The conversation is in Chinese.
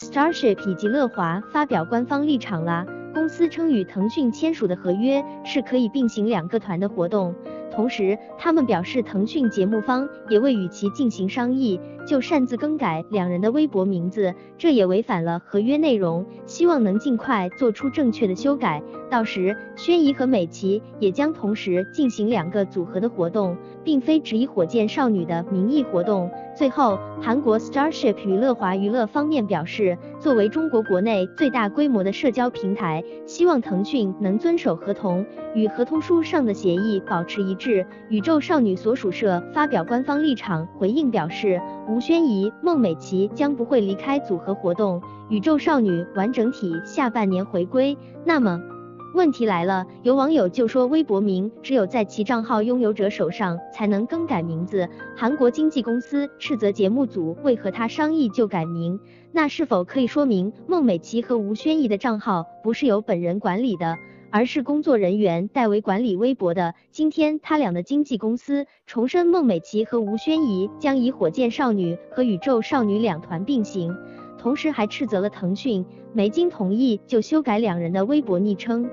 Starship 以及乐华发表官方立场啦。公司称与腾讯签署的合约是可以并行两个团的活动。同时，他们表示，腾讯节目方也未与其进行商议，就擅自更改两人的微博名字，这也违反了合约内容，希望能尽快做出正确的修改。到时，轩怡和美琪也将同时进行两个组合的活动，并非只以火箭少女的名义活动。最后，韩国 Starship 与乐华娱乐方面表示，作为中国国内最大规模的社交平台，希望腾讯能遵守合同，与合同书上的协议保持一致。宇宙少女所属社发表官方立场回应表示，吴宣仪、孟美岐将不会离开组合活动，宇宙少女完整体下半年回归。那么？问题来了，有网友就说微博名只有在其账号拥有者手上才能更改名字，韩国经纪公司斥责节目组未和他商议就改名，那是否可以说明孟美岐和吴宣仪的账号不是由本人管理的，而是工作人员代为管理微博的？今天他俩的经纪公司重申孟美岐和吴宣仪将以火箭少女和宇宙少女两团并行，同时还斥责了腾讯没经同意就修改两人的微博昵称。